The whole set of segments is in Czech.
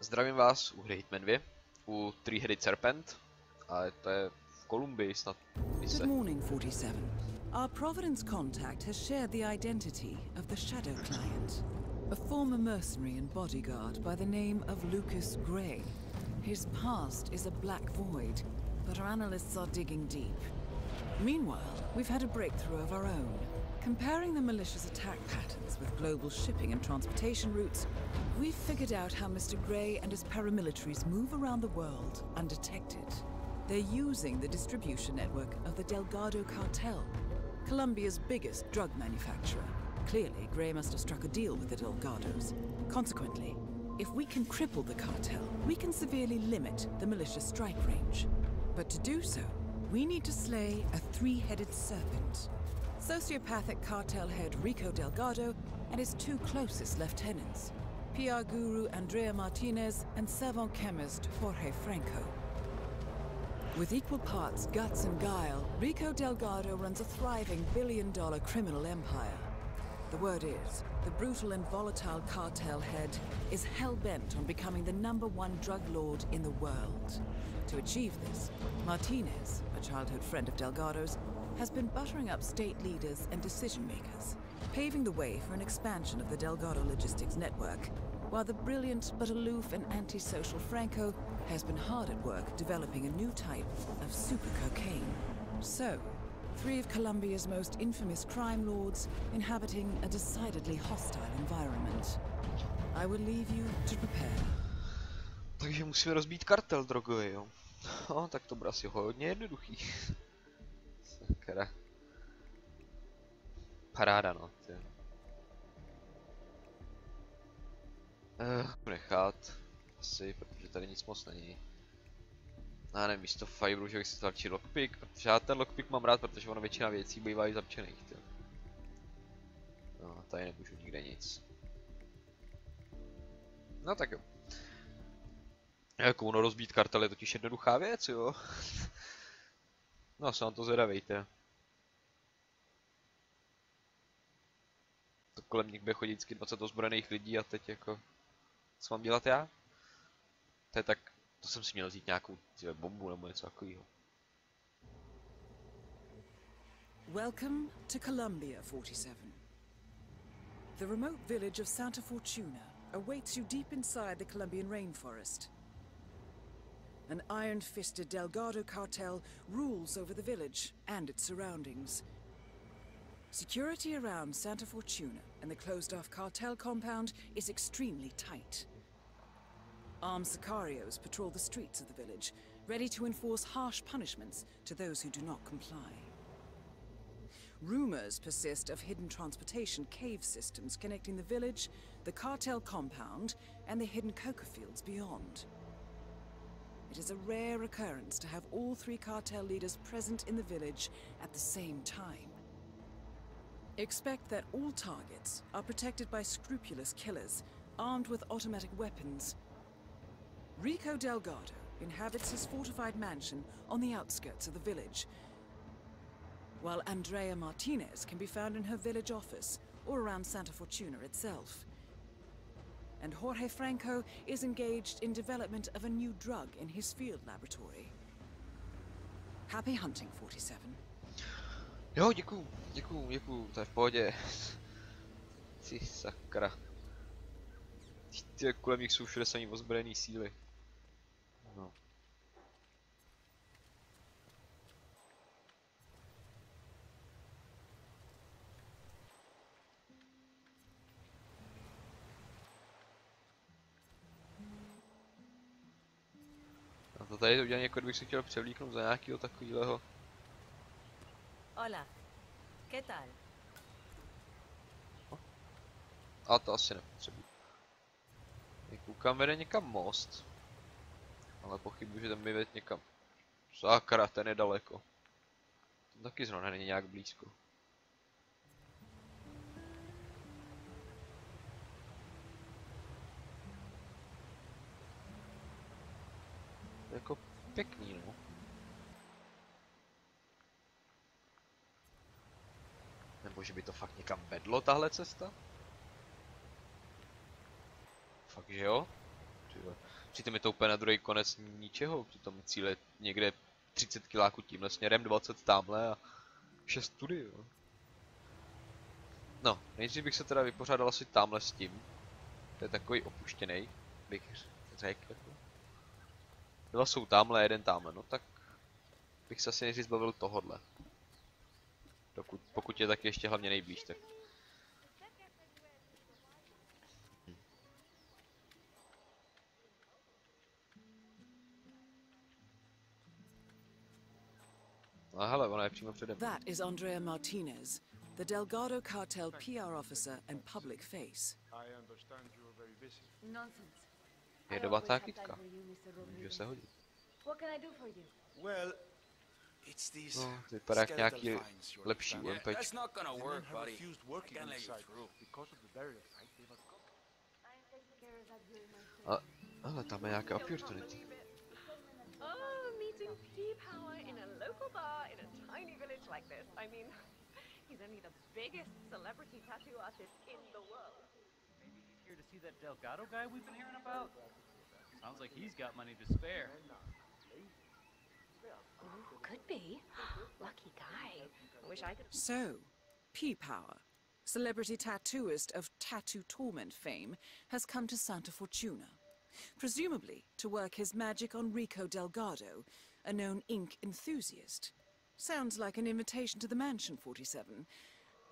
Zdravím vás u hry Hitman 2, u Three-Headed Serpent, a to je v Kolumbii snad. Good morning, 47. Our Providence contact has shared the identity of the Shadow Client, a former mercenary and bodyguard by the name of Lucas Gray. His past is a black void, but our analysts are digging deep. Meanwhile, we've had a breakthrough of our own. Comparing the malicious attack patterns with global shipping and transportation routes, we've figured out how Mr. Gray and his paramilitaries move around the world undetected. They're using the distribution network of the Delgado Cartel, Colombia's biggest drug manufacturer. Clearly, Gray must have struck a deal with the Delgados. Consequently, if we can cripple the cartel, we can severely limit the militia strike range. But to do so, we need to slay a three-headed serpent. Sociopathic cartel head Rico Delgado and his two closest lieutenants, PR guru Andrea Martinez and savant chemist Jorge Franco. With equal parts guts and guile, Rico Delgado runs a thriving billion dollar criminal empire. The word is, the brutal and volatile cartel head is hell bent on becoming the number one drug lord in the world. To achieve this, Martinez, a childhood friend of Delgado's, has been buttering up state leaders and decision makers, paving the way for an expansion of the Delgado logistics network, while the brilliant but aloof and antisocial Franco has been hard at work developing a new type of super cocaine. So, three of Colombia's most infamous crime lords inhabiting a decidedly hostile environment. I will leave you to prepare. Takže musíme rozbít kartel drogový, jo. No, tak to bude asi hodně jednoduchý. Sakra. Paráda, no. Tě. Uh, nechat. Asi, protože tady nic moc není. Já nevím, místo fiberu, že bych si tlačil lockpick, protože já ten lockpick mám rád, protože ono většina věcí bývá i zapčených, tě. No, tady nemůžu nikde nic. No tak jo. Jako ono rozbít kartel je totiž jednoduchá věc, jo. no, se na to zvědavejte. To kolem nich bude chodit vždycky 20 ozbrojených lidí a teď jako... Co mám dělat já? To je tak... To jsem si měl vzít nějakou tyhle, bombu nebo něco takového. Welcome to Columbia, 47. The remote village of Santa Fortuna awaits you deep inside the Colombian rainforest. An iron-fisted Delgado cartel rules over the village and its surroundings. Security around Santa Fortuna and the closed-off cartel compound is extremely tight. Armed sicarios patrol the streets of the village, ready to enforce harsh punishments to those who do not comply. Rumors persist of hidden transportation cave systems connecting the village, the cartel compound, and the hidden coca fields beyond. It is a rare occurrence to have all three cartel leaders present in the village at the same time. Expect that all targets are protected by scrupulous killers, armed with automatic weapons. Rico Delgado inhabits his fortified mansion on the outskirts of the village, while Andrea Martinez can be found in her village office or around Santa Fortuna itself. And Jorge Franco is engaged in development of a new drug in his field laboratory. Happy hunting, 47. Jo, děkuju, děkuju, děkuju, to je v pohodě. Ty sakra. Ty kolem nich jsou všude samý ozbrojený síly. No. To tady udělám jako kdybych si chtěl převlíknout za nějakého takového. Hola, ¿qué tal? A to asi nepotřebuji. Koukám, vede někam most. Ale pochybuji, že tam mi vede někam. Sakra, ten je daleko. Ten taky zrovna není nějak blízko. Jako pěkný, no. Nebo že by to fakt někam vedlo, tahle cesta? Fakt, že jo? Tyhle. Přitom je to úplně na druhý konec ničeho, přitom cíl je někde 30 kiláků tímhle směrem, 20 tamhle a 6 tudy, jo. No, nejdřív bych se teda vypořádal asi tamhle s tím. To je takový opuštěný, bych řekl. Dva jsou tamhle, jeden tamhle, no tak bych se asi nejdřív zbavil tohodle. Dokud, pokud je tak ještě hlavně nejblíž, tak No hele, ona je přímo přede mnou. That is Andrea Martinez, the Delgado cartel PR officer and public face. I understand you are very busy. Nonsense. Je dobatá kytka. Může se hodit. No, vypadá jak nějaký lepší. A, ale tam je nějaké opportunity. Oh, meeting P-Power in a local bar in a tiny village like this. I mean, he's only the biggest celebrity tattoo artist in the world. Here to see that Delgado guy we've been hearing about? Sounds like he's got money to spare. Could be. Lucky guy. I wish I could. So, P Power, celebrity tattooist of Tattoo Torment fame, has come to Santa Fortuna. Presumably to work his magic on Rico Delgado, a known ink enthusiast. Sounds like an invitation to the Mansion 47.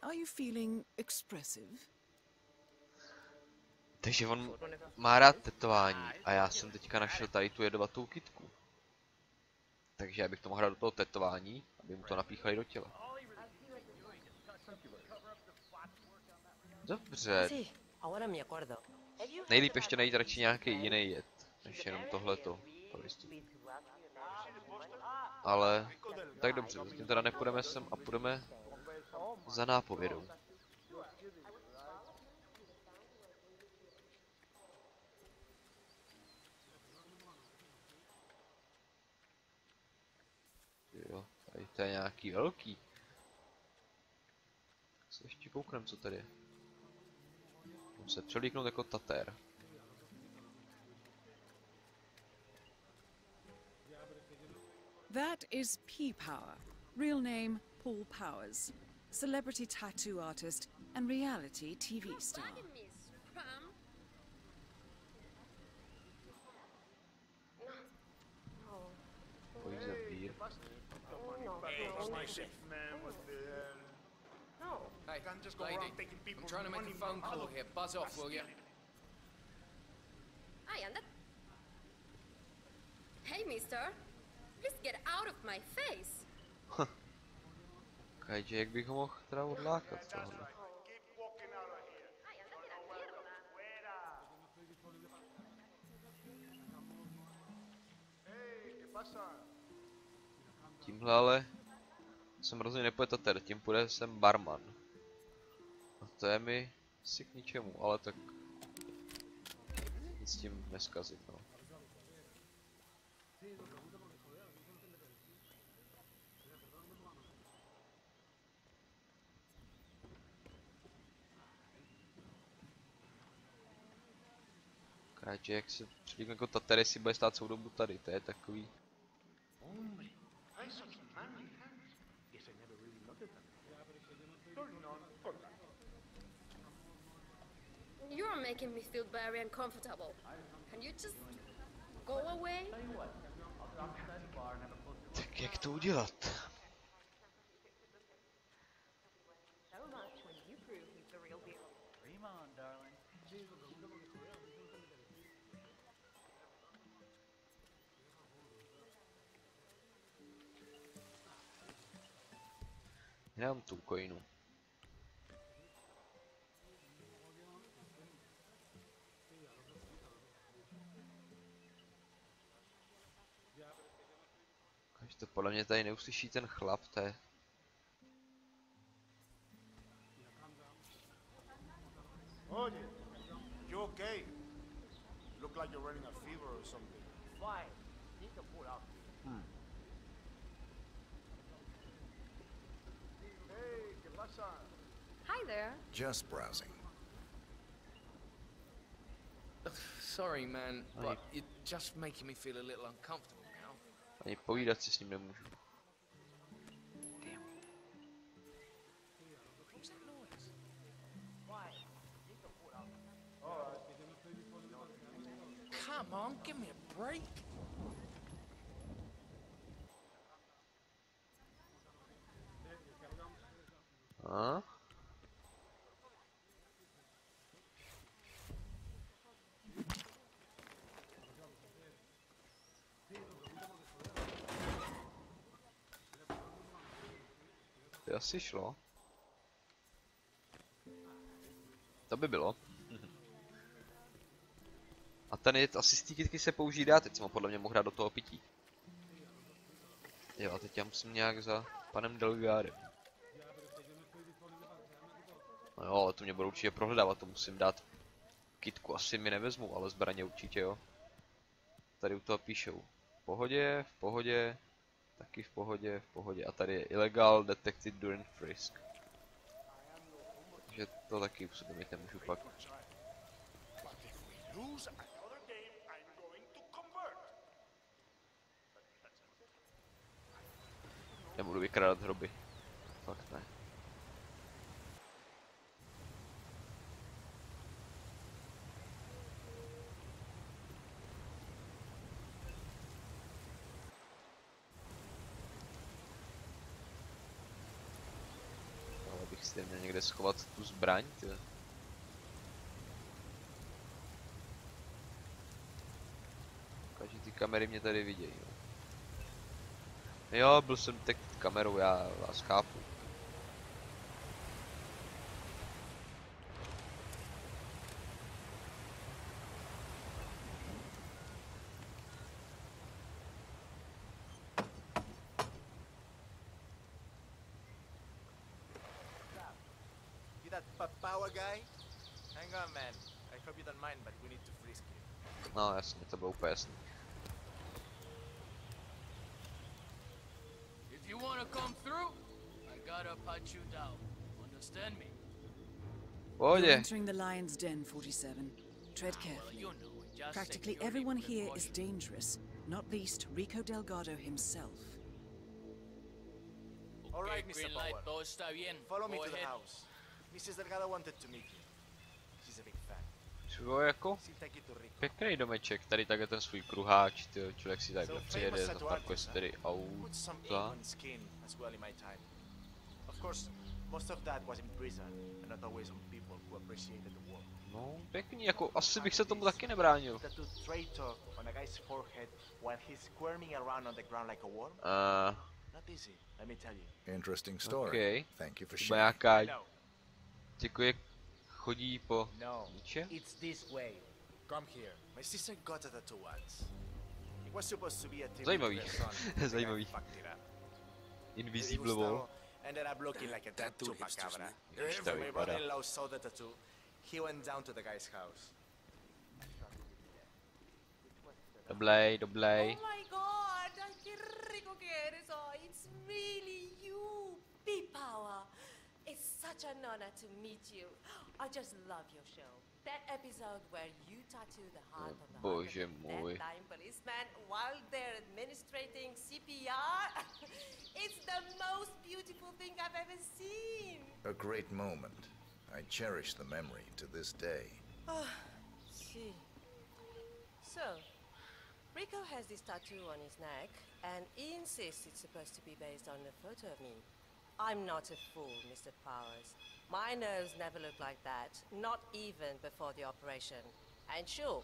Are you feeling expressive? Takže on má rád tetování a já jsem teďka našel tady tu jedovatou kitku. Takže já bych to mohl hrát do toho tetování, aby mu to napíchali do těla. Dobře, nejlíp ještě najít radši nějaký jiný jed, než jenom tohleto. to. Ale, tak dobře, zatím teda nepůjdeme sem a půjdeme za nápovědou. Jo, tady to je nějaký velký. Se ještě kouknem, co tady je. Můžu se přelíknout jako tatér. That is P Power, real name Paul Powers, celebrity tattoo artist and reality TV star. Man oh. with the. No. Hey, can't just go lady, around taking people I'm trying to make a phone call here. Buzz off, will you? I am. Hey, mister. Please get out of my face. Kijk, ik ben gewoon getrouwd laken. Tímhle ale jsem rozhodně nepůjde tatér, tím půjde sem barman. A to je mi si k ničemu, ale tak nic s tím neskazit, no. Kráče, jak se přilíkne jako tatér, si bude stát celou dobu tady, to je takový... Going on, hold. You're making me feel very uncomfortable. Can you just go away? Tak jak to udělat? So much when to podle mě tady neuslyší ten chlap, to je... Oye, you okay? Look like you're running a fever or something. Fine. Need to pull out. Hey, ¿qué pasa? Hi there. Just browsing. Sorry, man, but you're just making me feel a little uncomfortable. Ani povídat si s ním nemůžu. Come on, give me a break. Asi šlo. To by bylo. A ten je asi z té kytky se používá, teď jsem ho podle mě mohl dát do toho pití. Jo, a teď já musím nějak za panem Delgárem. No jo, ale to mě budou určitě prohledávat, to musím dát kitku, asi mi nevezmu, ale zbraně určitě jo. Tady u toho píšou v pohodě, v pohodě, taky v pohodě, v pohodě. A tady je illegal detected during frisk. Takže to taky u sebe mít nemůžu pak. Nebudu vykrádat hroby. Fakt ne. Ale bych si měl někde schovat tu zbraň, ty. Každý ty kamery mě tady vidějí, no. Jo, byl jsem tak kamerou, já vás chápu. That Papawa guy? Hang on, man. I hope you don't mind, but we need to frisk you. No jasně, to bylo úplně jasný. If you wanna come through, I gotta pat you down. Understand me? You're entering the lion's den, 47. Tread Well, carefully. you know. Just Practically everyone here is dangerous, not least Rico Delgado himself. All Okay, right, Mr. Power. todo está bien. Follow me Go to the house. Mrs. Delgado wanted to meet you. She's a big fan. Čo jako pěkný domeček, tady takhle ten svůj kruháč, ty člověk si tady přijede, zaparkuje si tady auta. on skin as well in my time. Of course, most of that was in prison, and not always on people who appreciated the war. No, pěkný, jako asi bych se tomu taky nebránil. Uh, Not easy, let me tell you. Interesting story. Okay. Thank you for sharing. No, děkuje chodí po no. niče? It's this way. Come here. My sister got a tattoo once. It was supposed to be a Zajímavý. Zajímavý. fucked it up. Invisible wall. Ended up looking like a tattoo tattoo hipsters, cabra. man. Hipster When my brother-in-law saw the tattoo, he went down to the guy's house. Doblej, doblej. Oh my god, qué rico que eres. Oh, it's really you, P-Power. It's such an honor to meet you. I just love your show. That episode where you tattoo the heart of the heart bože of the můj. dead-dying policeman while they're administrating CPR. it's the most beautiful thing I've ever seen. A great moment. I cherish the memory to this day. Ah, Gee. So, Rico has this tattoo on his neck, and he insists it's supposed to be based on a photo of me. I'm not a fool, Mr. Powers. My nose never looked like that, not even before the operation. And sure,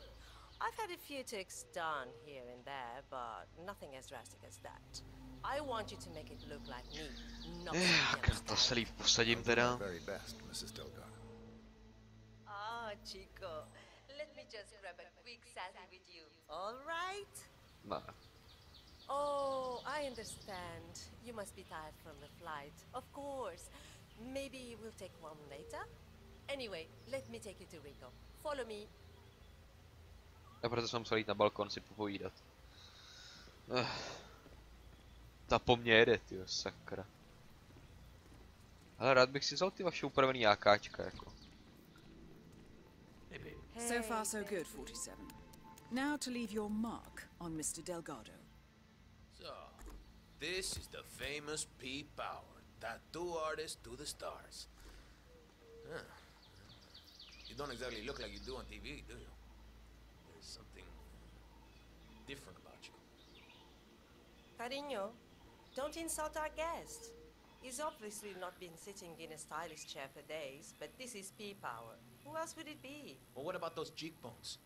I've had a few ticks done here and there, but nothing as drastic as that. I want you to make it look like me, not me, Jak to se understand? líp posadím teda. very best, Mrs. Delgado. Ah, Chico, let me just grab a quick selfie with you. All right? Ne. Oh, I understand. You must be tired from the flight. Of course. Maybe we'll take one later? Anyway, let me take you to Rico. Follow me. A proto jsem musel jít na balkon si popovídat. Eh. Ta po mně jede, tyjo, sakra. Ale rád bych si vzal ty vaše upravený jákáčka, jako. So far, so good, 47. Now to leave your mark on Mr. Delgado. So, this is the famous P. Power, tattoo artist to the stars. Huh. You don't exactly look like you do on TV, do you? There's something uh, different about you. Carino, don't insult our guest. He's obviously not been sitting in a stylish chair for days, but this is P-Power. Who else would it be? Well, what about those cheekbones?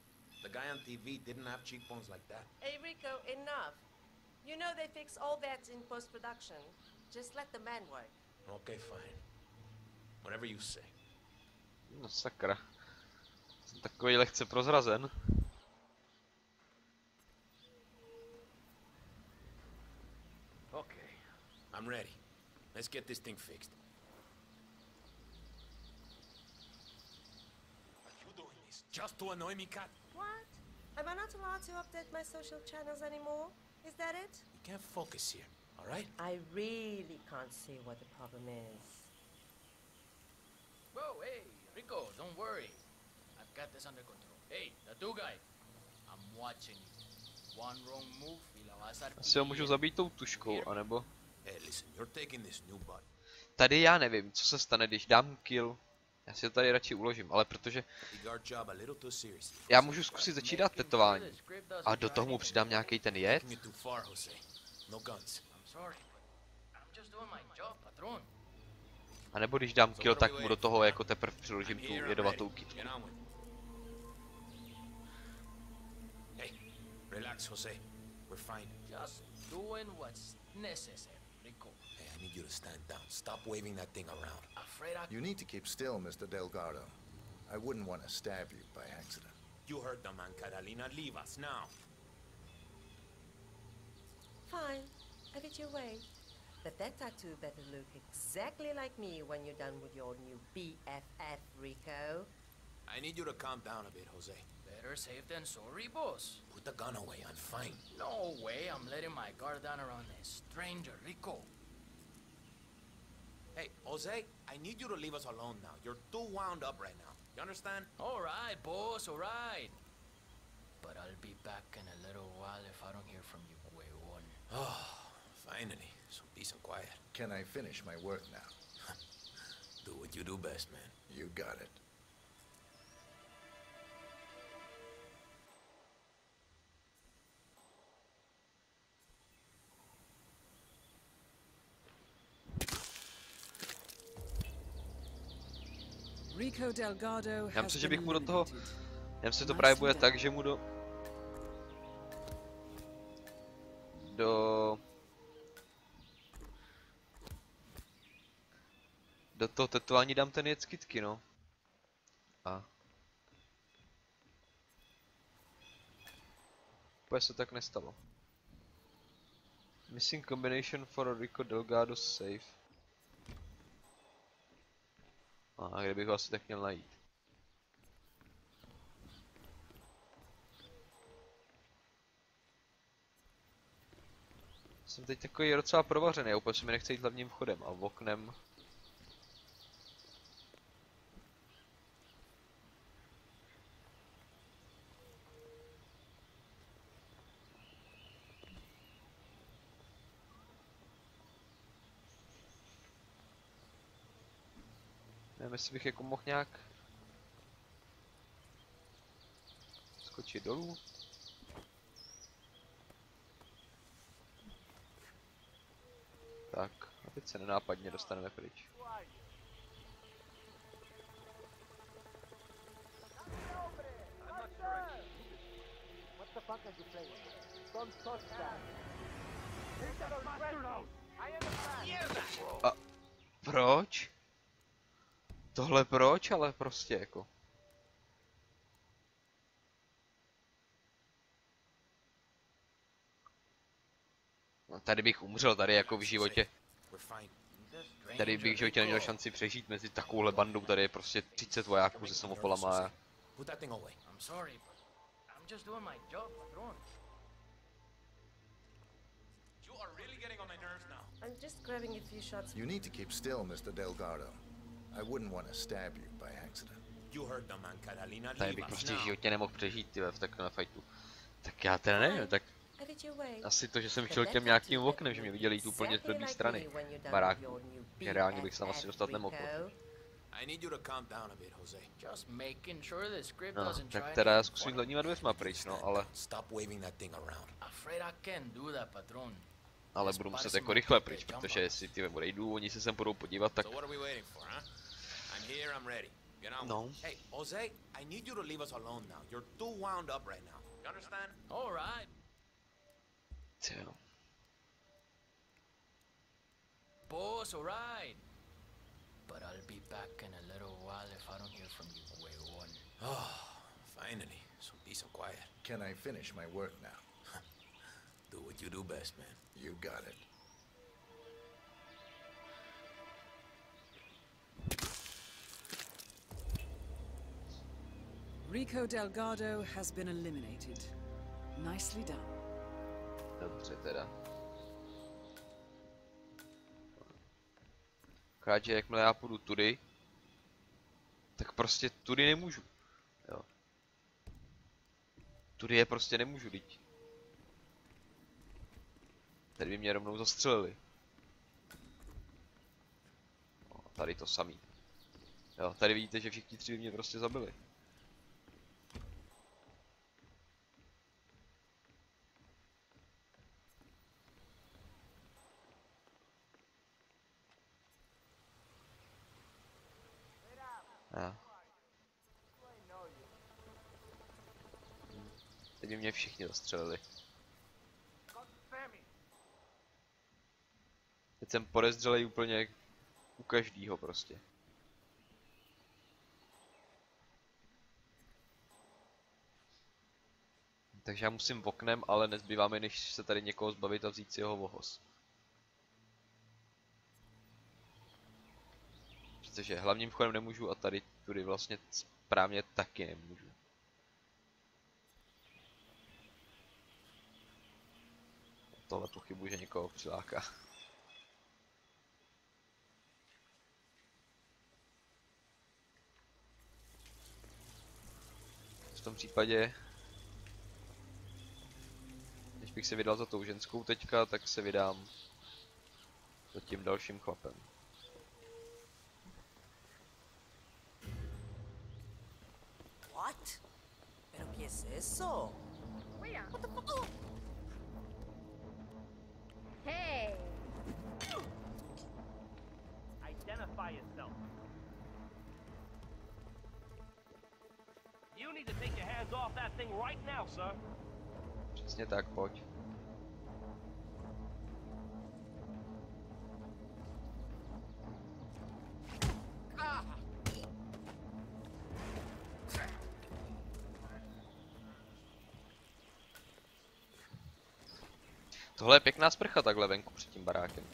The guy on TV didn't have cheekbones like that. Hey, Rico, enough. You know they fix all that in post-production. Just let the man work. Okay, fine. Whatever you say. No sakra. Jsem takový lehce prozrazen. Okay, I'm ready. Let's get this thing fixed. Are you doing this just to annoy me, Kat? What? Am I not allowed to update my social channels anymore? Is that it? You can't focus here, all right? I really can't see what the problem is. Whoa, hey, Rico, don't worry. I've got this under control. Hey, the two guy. I'm watching you. One wrong move y la vas a Asi ho můžu zabít tou tuškou, anebo... Hey, listen, you're taking this new bud. Tady já nevím, co se stane, když dám kill. Já si to tady radši uložím, ale protože já můžu zkusit začít dát tetování. A do toho mu přidám nějaký ten jed. No. A nebo když dám kill, tak mu do toho jako teprve přiložím tu jedovatou kytku. Relax, Jose. We're fine. Just doing what's necessary, I need you to stand down. Stop waving that thing around. Afraid I You need to keep still, Mr. Delgado. I wouldn't want to stab you by accident. You heard the man, Catalina. Leave us now. Fine, have it your way. But that tattoo better look exactly like me when you're done with your new BFF, Rico. I need you to calm down a bit, Jose. Better safe than sorry, boss. Put the gun away. I'm fine. No way I'm letting my guard down around a stranger, Rico. Hey, Jose, I need you to leave us alone now. You're too wound up right now. You understand? All right, boss, all right. But I'll be back in a little while if I don't hear from you, Huevon. Oh, finally. So peace and quiet. Can I finish my work now? Do what you do best, man. You got it. Já myslím, že bych mu do toho... Já myslím, že to právě bude tak, že mu do... Do... Do toho tetování dám ten kytky, no. A... Úplně se tak nestalo. Missing combination for Rico Delgado safe. A kde bych ho asi tak měl najít? Jsem teď takový docela provařený, úplně se mi nechce jít hlavním vchodem a oknem. Jestli bych jako mohl nějak skočit dolů. Tak, a teď se nenápadně dostaneme pryč. A proč? Tohle proč, ale prostě jako. No, tady bych umřel, tady jako v životě. Tady bych v životě neměl šanci přežít mezi takovouhle bandou, tady je prostě 30 vojáků se samopolama a... Put that thing away. I'm sorry, but I'm just doing my job, patron. You are really getting on my nerves now. I'm just grabbing a few shots. You need to keep still, Mr. Delgado. I wouldn't want to stab you by accident. You heard the man, Catalina. Tady Leave bych prostě v životě nemohl přežít, ty v takovém fightu. Tak já teda nevím, tak asi to, že jsem šel těm nějakým oknem, že mě viděli jít úplně z blbý strany baráku. Že reálně bych se tam asi dostat nemohl. I need you to calm down a bit, Jose. Just making sure the script No, doesn't try tak to teda já zkusím hlavníma dvěřma pryč, no, ale, Stop waving that thing around. Afraid I can't do that, patron. ale budu muset jako rychle pryč, protože jestli ty odejdu, oni se sem budou podívat, tak here, I'm ready. Get on. No. Hey, Jose, I need you to leave us alone now. You're too wound up right now. You understand? All right. Ty jo. Boss, all right. But I'll be back in a little while if I don't hear from you, Way One. Oh, finally. Some peace and quiet. Can I finish my work now? Do what you do best, man. You got it. Rico Delgado has been eliminated. Nicely done. Dobře teda. Akorát, že jakmile já půjdu tudy, tak prostě tudy nemůžu. Jo. Tudy je prostě nemůžu, teď. Tady by mě rovnou zastřelili. No, tady to samý. Jo, tady vidíte, že všichni tři by mě prostě zabili. Všichni zastřelili. Teď jsem podezřelej úplně u každýho prostě. Takže já musím v oknem, ale nezbývá mi, než se tady někoho zbavit a vzít si jeho vohoz. Protože hlavním vchodem nemůžu a tady tudy vlastně správně taky nemůžu. Tohle pochybuji, že někoho přiláká. V tom případě, když bych se vydal za tou ženskou teďka, tak se vydám za tím dalším chlapem. What? ¿Pero qué es eso? What the fuck? Oh. Hey! Identify yourself. You need to take your hands off that thing right now, sir. Přesně tak, pojď. Tohle je pěkná sprcha takhle venku před tím barákem.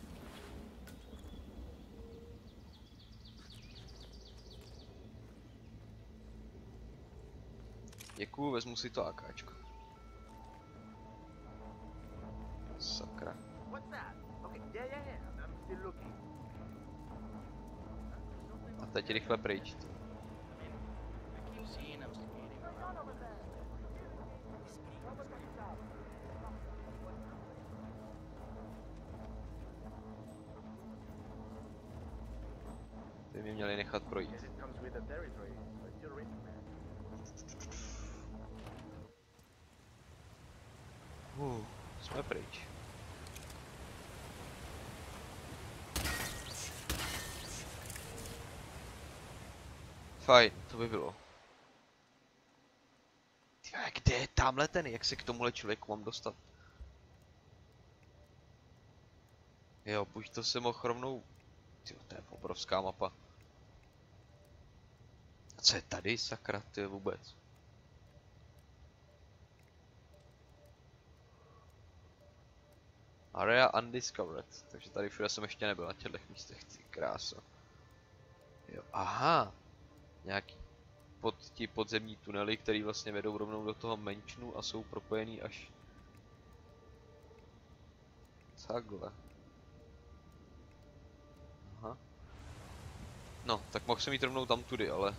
Děkuju, vezmu si to AKčko. Sakra. A teď rychle pryč. I keep you're rich, man. Uh, jsme pryč. Fajn, to by bylo. Tyjo, kde je tamhle ten, jak se k tomuhle člověku mám dostat? Jo, buď to se mohl rovnou... Tyjo, to je obrovská mapa. Co je tady, sakra, ty vůbec? Area undiscovered, takže tady všude jsem ještě nebyl na těchto místech, ty krása. Jo, aha, nějaký pod ti podzemní tunely, které vlastně vedou rovnou do toho menšinu a jsou propojený až takhle. Aha. No, tak mohl jsem jít rovnou tam tudy, ale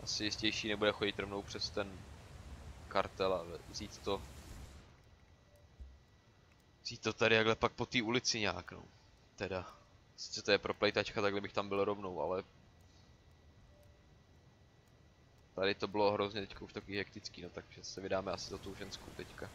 asi jistější nebude chodit rovnou přes ten kartel a vzít to vzít to tady jakhle pak po té ulici nějak no. Teda, sice to je proplejtačka, takhle bych tam byl rovnou, ale Tady to bylo hrozně teďka už takový hektický, no takže se vydáme asi za tou ženskou teďka.